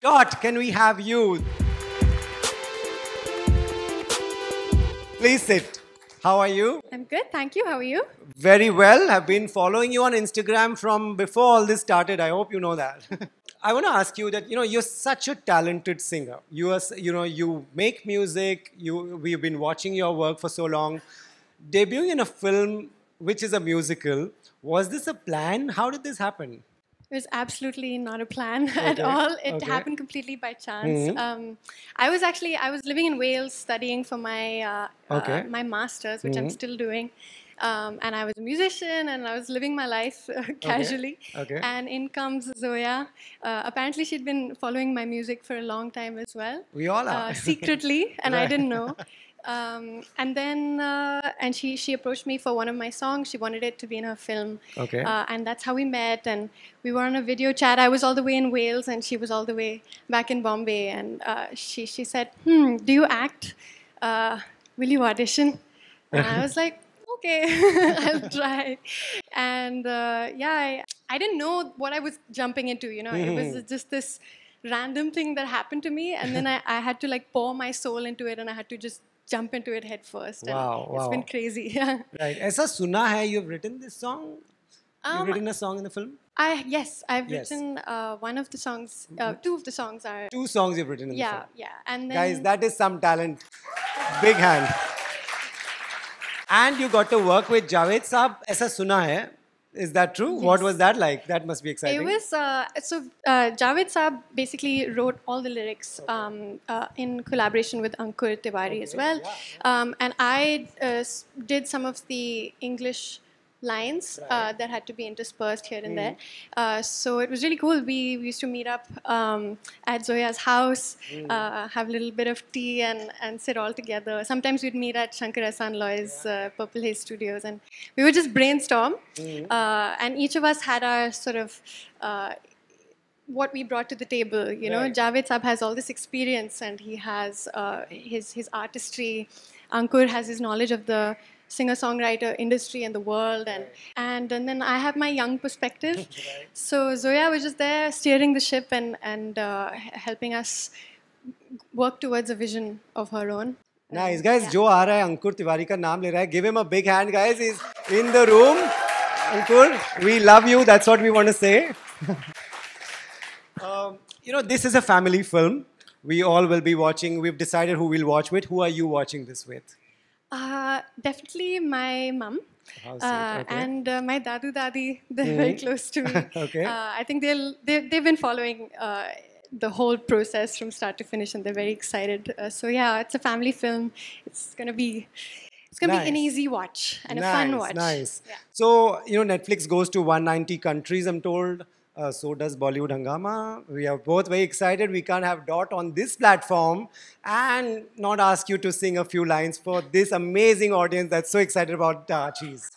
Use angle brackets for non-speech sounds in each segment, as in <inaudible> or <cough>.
Dot, can we have you? Please sit. How are you? I'm good, thank you. How are you? Very well. I have been following you on Instagram from before all this started. I hope you know that. <laughs> I want to ask you that you know you're such a talented singer. You are, you know, you make music. You we've been watching your work for so long. Debuting in a film which is a musical, was this a plan? How did this happen? It was absolutely not a plan <laughs> at all. It okay. happened completely by chance. Mhm. Um, I was actually I was living in Wales studying for my uh, Okay. uh, my masters, which I'm Mhm. still doing. Um, and I was a musician, and I was living my life <laughs> uh, casually. Okay. And in comes Zoya. Uh, apparently, she'd been following my music for a long time as well. We all are. uh, <laughs> secretly, and I didn't know. Um, and then, uh, and she she approached me for one of my songs. She wanted it to be in her film. Okay. Uh, and that's how we met. And we were on a video chat. I was all the way in Wales, and she was all the way back in Bombay. And uh, she she said, "Hmm, do you act? Uh, will you audition?" And I <laughs> was like, okay, <laughs> <laughs> I'll try. And uh, yeah, I, I, didn't know what I was jumping into, you know, mm. it was hmm. just this random thing that happened to me. And then I, <laughs> I had to like pour my soul into it and I had to just jump into it head first. Wow, and wow. It's been crazy. Yeah. Right. Aisa suna hai you've written this song? Um, You've written a song in the film? I yes, I've yes. written uh, one of the songs. Uh, mm-hmm. two of the songs are two songs you've written. yeah, yeah. And guys, that is some talent. Big hand. And you got to work with Javed Saab. Aisa suna hai. Is that true? Yes. What was that like? That must be exciting. It was uh, so uh, Javed Saab basically wrote all the lyrics okay. um, uh, in collaboration with Ankur Tiwari okay. as well, yeah. Um, and I uh, did some of the English lines uh, that had to be interspersed here and there. Uh, so it was really cool. We, we used to meet up um, at Zoya's house, uh, have a little bit of tea, and, and sit all together. Sometimes we'd meet at Shankar Ehsaan Loy's uh, Purple Haze Studios, and we would just brainstorm. Uh, and each of us had our sort of uh, what we brought to the table. You know, Right. Javed Saab has all this experience, and he has uh, his his artistry. Ankur has his knowledge of the singer-songwriter industry and the world, and and and then I have my young perspective. <laughs> So Zoya was just there steering the ship and and uh, h- helping us work towards a vision of her own. Nice. And, Guys, yeah. जो आ रहा है अंकुर तिवारी का नाम ले रहा है. Give him a big hand, guys. He's in the room. Ankur, we love you. That's what we want to say. <laughs> um, you know, this is a family film. We all will be watching. We've decided who we'll watch with. Who are you watching this with? Uh, definitely my mum. How sweet, Uh, okay. And uh, my dadu dadi, <laughs> they're very close to me. <laughs> Okay. Uh, I think they'll they, they've been following uh, the whole process from start to finish, and they're very excited. Uh, so yeah, it's a family film. It's gonna be it's gonna be an easy watch and nice, a fun watch. Nice. Yeah. So, you know, Netflix goes to 190 countries, I'm told. Uh, so does Bollywood Hungama. We are both very excited. We can't have Dot on this platform and not ask you to sing a few lines for this amazing audience that's so excited about uh, cheese.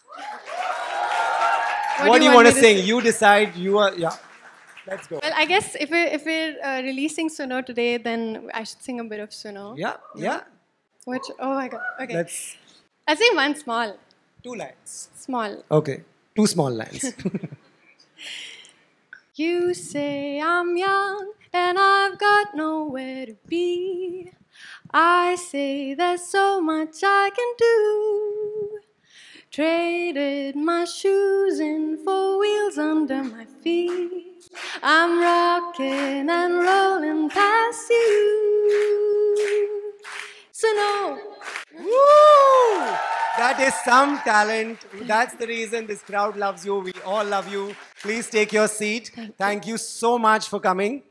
What, do you want to me sing? You decide. You are, yeah. Let's go. Well, I guess if we're, if we're uh, releasing Sunoh today, then I should sing a bit of Sunoh. Yeah, yeah. Which, oh my god. Okay. Let's, I'll sing one small. two lines. Small. Okay, two small lines. <laughs> <laughs> You say I'm young and I've got nowhere to be. I say there's so much I can do. Traded my shoes in for wheels under my feet. I'm rocking and rolling past you. So no, Woo! That is some talent. That's the reason this crowd loves you. We all love you. Please take your seat. Thank you so much for coming.